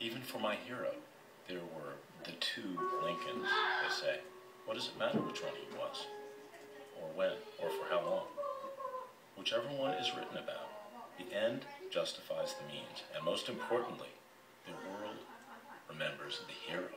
Even for my hero, there were the two Lincolns, they say. What does it matter which one he was, or when, or for how long? Whichever one is written about, the end justifies the means, and most importantly, the world remembers the hero.